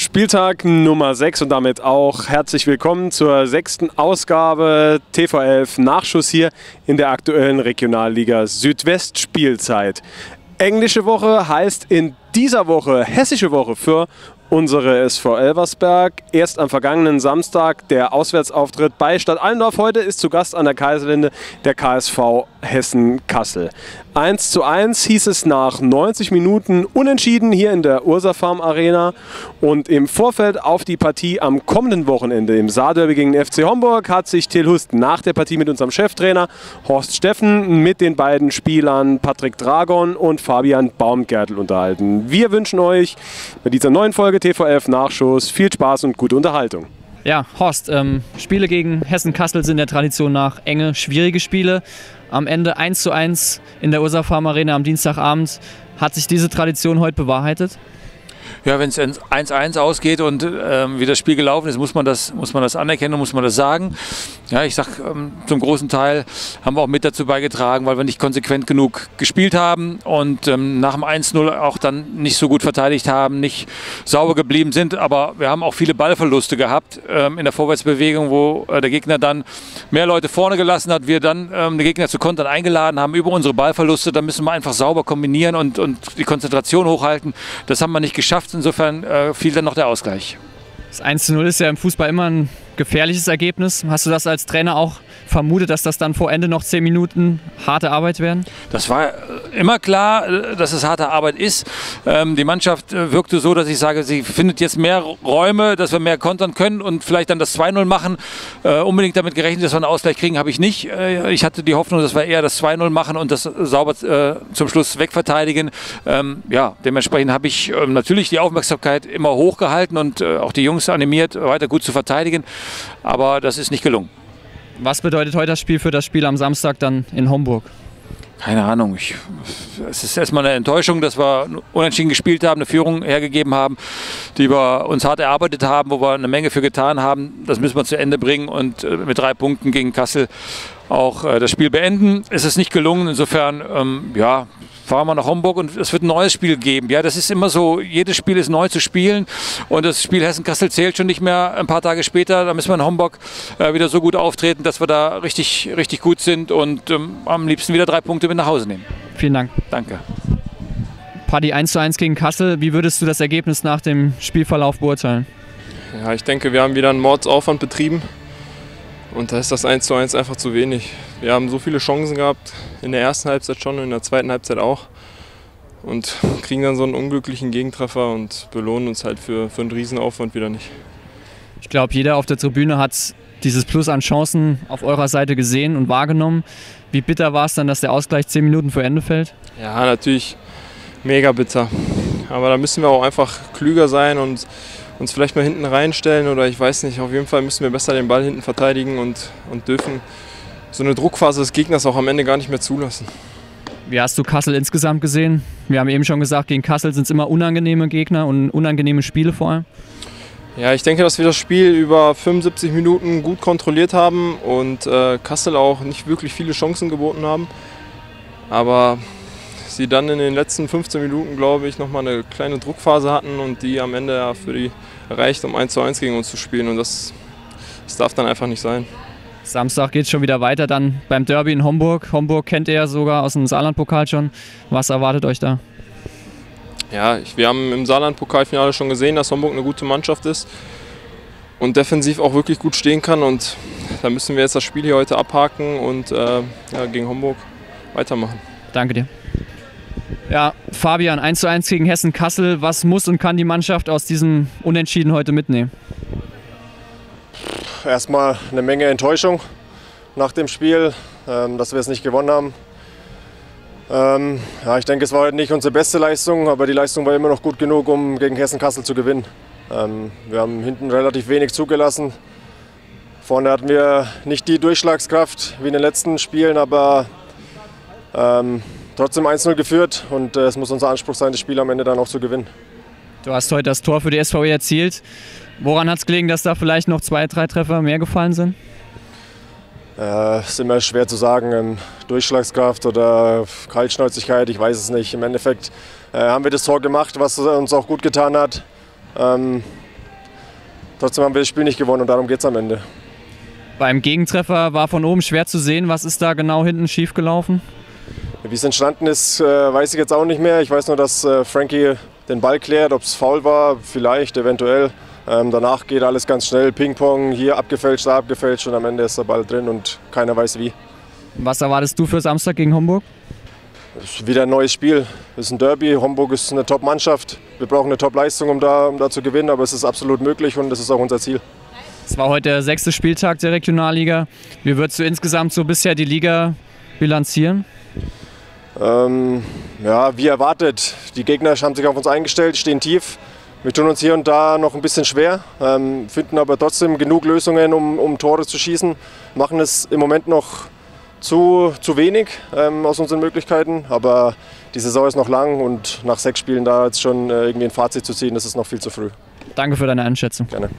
Spieltag Nummer 6 und damit auch herzlich willkommen zur sechsten Ausgabe TV11 Nachschuss hier in der aktuellen Regionalliga Südwest Spielzeit. Englische Woche heißt in dieser Woche hessische Woche für unsere SV Elversberg. Erst am vergangenen Samstag der Auswärtsauftritt bei Stadt Allendorf. Heute ist zu Gast an der Kaiserlinde der KSV Hessen-Kassel. 1 zu 1 hieß es nach 90 Minuten unentschieden hier in der Ursa Farm Arena. Und im Vorfeld auf die Partie am kommenden Wochenende im Saarderby gegen den FC Homburg hat sich Till Hust nach der Partie mit unserem Cheftrainer Horst Steffen mit den beiden Spielern Patrick Dragon und Fabian Baumgärtel unterhalten. Wir wünschen euch bei dieser neuen Folge TV11 Nachschuss viel Spaß und gute Unterhaltung. Ja, Horst, ähm, Spiele gegen Hessen-Kassel sind der Tradition nach enge, schwierige Spiele am Ende 1 zu 1 in der Ursa Farm Arena am Dienstagabend. Hat sich diese Tradition heute bewahrheitet? Ja, wenn es 1-1 ausgeht und ähm, wie das Spiel gelaufen ist, muss man das, muss man das anerkennen und muss man das sagen. Ja, ich sag, ähm, zum großen Teil haben wir auch mit dazu beigetragen, weil wir nicht konsequent genug gespielt haben und ähm, nach dem 1-0 auch dann nicht so gut verteidigt haben, nicht sauber geblieben sind. Aber wir haben auch viele Ballverluste gehabt ähm, in der Vorwärtsbewegung, wo äh, der Gegner dann mehr Leute vorne gelassen hat, wir dann ähm, den Gegner zu Kontern eingeladen haben über unsere Ballverluste. Da müssen wir einfach sauber kombinieren und, und die Konzentration hochhalten. Das haben wir nicht geschafft. Insofern äh, fiel dann noch der Ausgleich. Das 1 zu 0 ist ja im Fußball immer ein gefährliches Ergebnis. Hast du das als Trainer auch vermutet, dass das dann vor Ende noch zehn Minuten harte Arbeit werden? Das war äh, immer klar, äh, dass es harte Arbeit ist. Ähm, die Mannschaft äh, wirkte so, dass ich sage, sie findet jetzt mehr Räume, dass wir mehr kontern können und vielleicht dann das 2-0 machen. unbedingt damit gerechnet, dass wir einen Ausgleich kriegen, habe ich nicht. ich hatte die Hoffnung, dass wir eher das 2-0 machen und das sauber zum Schluss wegverteidigen. Ähm, ja, dementsprechend habe ich ähm, natürlich die Aufmerksamkeit immer hochgehalten und auch die Jungs animiert, weiter gut zu verteidigen. Aber das ist nicht gelungen. Was bedeutet heute das Spiel für das Spiel am Samstag dann in Homburg? Keine Ahnung. Ich, es ist erstmal eine Enttäuschung, dass wir unentschieden gespielt haben, eine Führung hergegeben haben, die wir uns hart erarbeitet haben, wo wir eine Menge für getan haben. Das müssen wir zu Ende bringen und äh, mit drei Punkten gegen Kassel auch äh, das Spiel beenden. Es ist nicht gelungen. Insofern, ähm, ja, fahren wir nach Homburg und es wird ein neues Spiel geben. Ja, das ist immer so, jedes Spiel ist neu zu spielen und das Spiel Hessen-Kassel zählt schon nicht mehr ein paar Tage später. Da müssen wir in Homburg äh, wieder so gut auftreten, dass wir da richtig, richtig gut sind und ähm, am liebsten wieder drei Punkte mit nach Hause nehmen. Vielen Dank. Danke. Party 1 zu 1 gegen Kassel. Wie würdest du das Ergebnis nach dem Spielverlauf beurteilen? Ja, ich denke, wir haben wieder einen Mordsaufwand betrieben. Und da ist das 1 zu 1 einfach zu wenig. Wir haben so viele Chancen gehabt, in der ersten Halbzeit schon und in der zweiten Halbzeit auch. Und kriegen dann so einen unglücklichen Gegentreffer und belohnen uns halt für, für einen Riesenaufwand wieder nicht. Ich glaube, jeder auf der Tribüne hat dieses Plus an Chancen auf eurer Seite gesehen und wahrgenommen. Wie bitter war es dann, dass der Ausgleich zehn Minuten vor Ende fällt? Ja, natürlich mega bitter. Aber da müssen wir auch einfach klüger sein und uns vielleicht mal hinten reinstellen oder ich weiß nicht, auf jeden Fall müssen wir besser den Ball hinten verteidigen und, und dürfen so eine Druckphase des Gegners auch am Ende gar nicht mehr zulassen. Wie hast du Kassel insgesamt gesehen? Wir haben eben schon gesagt, gegen Kassel sind es immer unangenehme Gegner und unangenehme Spiele vor allem. Ja, ich denke, dass wir das Spiel über 75 Minuten gut kontrolliert haben und äh, Kassel auch nicht wirklich viele Chancen geboten haben. Aber sie dann in den letzten 15 Minuten, glaube ich, nochmal eine kleine Druckphase hatten und die am Ende ja für die reicht, um 1 zu 1 gegen uns zu spielen. Und das, das darf dann einfach nicht sein. Samstag geht es schon wieder weiter, dann beim Derby in Homburg. Homburg kennt ihr ja sogar aus dem Saarland-Pokal schon. Was erwartet euch da? Ja, wir haben im Saarland-Pokalfinale schon gesehen, dass Homburg eine gute Mannschaft ist und defensiv auch wirklich gut stehen kann. Und da müssen wir jetzt das Spiel hier heute abhaken und äh, ja, gegen Homburg weitermachen. Danke dir. Ja, Fabian, 1 zu 1 gegen Hessen-Kassel. Was muss und kann die Mannschaft aus diesem Unentschieden heute mitnehmen? Erstmal eine Menge Enttäuschung nach dem Spiel, ähm, dass wir es nicht gewonnen haben. Ähm, ja, ich denke, es war heute nicht unsere beste Leistung, aber die Leistung war immer noch gut genug, um gegen Hessen-Kassel zu gewinnen. Ähm, wir haben hinten relativ wenig zugelassen. Vorne hatten wir nicht die Durchschlagskraft wie in den letzten Spielen, aber trotzdem 1-0 geführt und äh, es muss unser Anspruch sein, das Spiel am Ende dann auch zu gewinnen. Du hast heute das Tor für die SVE erzielt. Woran hat es gelegen, dass da vielleicht noch zwei, drei Treffer mehr gefallen sind? Äh, ist immer schwer zu sagen. Ähm, Durchschlagskraft oder Kaltschnäuzigkeit, ich weiß es nicht. Im Endeffekt äh, haben wir das Tor gemacht, was uns auch gut getan hat. Ähm, trotzdem haben wir das Spiel nicht gewonnen und darum geht es am Ende. Beim Gegentreffer war von oben schwer zu sehen. Was ist da genau hinten schiefgelaufen? Wie es entstanden ist, äh, weiß ich jetzt auch nicht mehr. Ich weiß nur, dass äh, Frankie den Ball klärt, ob es faul war, vielleicht, eventuell. Ähm, danach geht alles ganz schnell, Ping-Pong, hier abgefälscht, da abgefälscht und am Ende ist der Ball drin und keiner weiß wie. Was erwartest du für Samstag gegen Homburg? Wieder ein neues Spiel. Es ist ein Derby. Homburg ist eine Top-Mannschaft. Wir brauchen eine Top-Leistung, um da, um da zu gewinnen, aber es ist absolut möglich und das ist auch unser Ziel. Es war heute der sechste Spieltag der Regionalliga. Wie würdest du insgesamt so bisher die Liga bilanzieren? Ähm, ja, wie erwartet. Die Gegner haben sich auf uns eingestellt, stehen tief. Wir tun uns hier und da noch ein bisschen schwer, ähm, finden aber trotzdem genug Lösungen, um, um Tore zu schießen. Machen es im Moment noch zu, zu wenig ähm, aus unseren Möglichkeiten. Aber die Saison ist noch lang und nach sechs Spielen da jetzt schon äh, irgendwie ein Fazit zu ziehen, das ist noch viel zu früh. Danke für deine Einschätzung. Gerne.